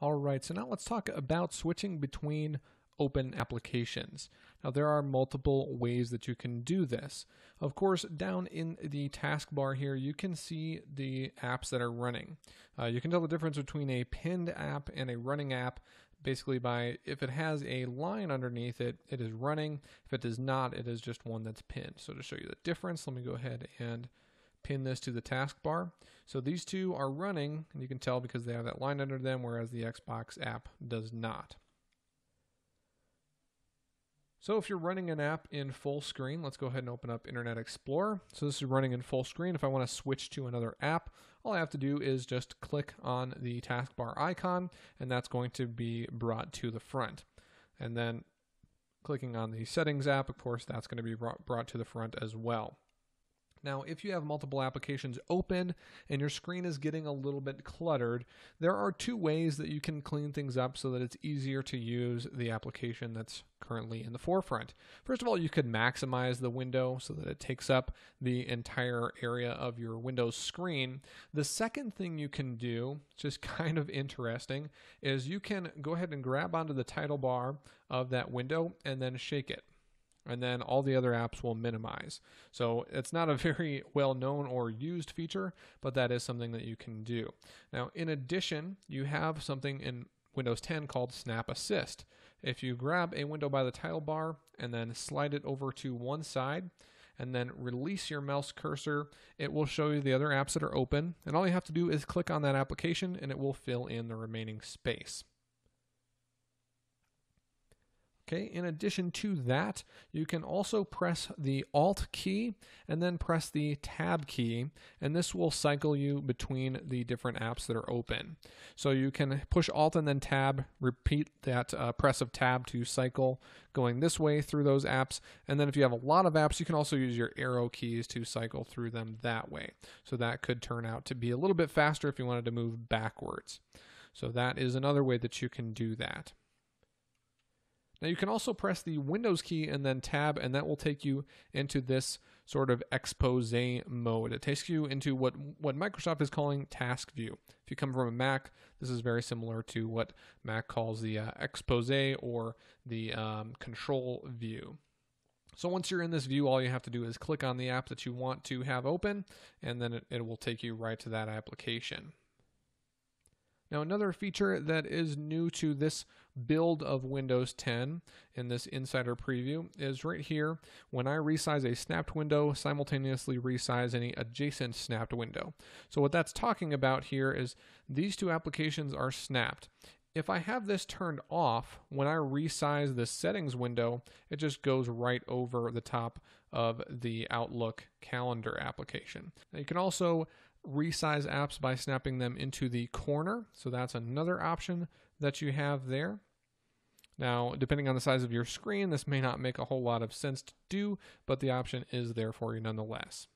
All right, so now let's talk about switching between open applications. Now, there are multiple ways that you can do this. Of course, down in the taskbar here, you can see the apps that are running. Uh, you can tell the difference between a pinned app and a running app basically by if it has a line underneath it, it is running. If it does not, it is just one that's pinned. So to show you the difference, let me go ahead and pin this to the taskbar. So these two are running, and you can tell because they have that line under them, whereas the Xbox app does not. So if you're running an app in full screen, let's go ahead and open up Internet Explorer. So this is running in full screen. If I want to switch to another app, all I have to do is just click on the taskbar icon, and that's going to be brought to the front. And then clicking on the settings app, of course, that's going to be brought to the front as well. Now, if you have multiple applications open and your screen is getting a little bit cluttered, there are two ways that you can clean things up so that it's easier to use the application that's currently in the forefront. First of all, you could maximize the window so that it takes up the entire area of your Windows screen. The second thing you can do, just kind of interesting, is you can go ahead and grab onto the title bar of that window and then shake it and then all the other apps will minimize. So it's not a very well known or used feature, but that is something that you can do. Now, in addition, you have something in Windows 10 called Snap Assist. If you grab a window by the title bar and then slide it over to one side, and then release your mouse cursor, it will show you the other apps that are open. And all you have to do is click on that application and it will fill in the remaining space. Okay, in addition to that, you can also press the Alt key and then press the Tab key, and this will cycle you between the different apps that are open. So you can push Alt and then Tab, repeat that uh, press of Tab to cycle going this way through those apps. And then if you have a lot of apps, you can also use your arrow keys to cycle through them that way. So that could turn out to be a little bit faster if you wanted to move backwards. So that is another way that you can do that. Now you can also press the Windows key and then tab, and that will take you into this sort of Exposé mode. It takes you into what, what Microsoft is calling task view. If you come from a Mac, this is very similar to what Mac calls the uh, Exposé or the um, control view. So once you're in this view, all you have to do is click on the app that you want to have open, and then it, it will take you right to that application. Now, another feature that is new to this build of Windows 10 in this insider preview is right here. When I resize a snapped window, simultaneously resize any adjacent snapped window. So what that's talking about here is these two applications are snapped. If I have this turned off, when I resize the settings window, it just goes right over the top of the Outlook calendar application. Now you can also resize apps by snapping them into the corner. So that's another option that you have there. Now, depending on the size of your screen, this may not make a whole lot of sense to do, but the option is there for you nonetheless.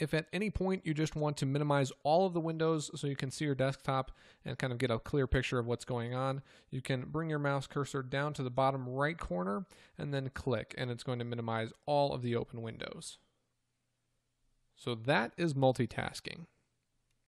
If at any point you just want to minimize all of the windows so you can see your desktop and kind of get a clear picture of what's going on, you can bring your mouse cursor down to the bottom right corner and then click, and it's going to minimize all of the open windows. So that is multitasking.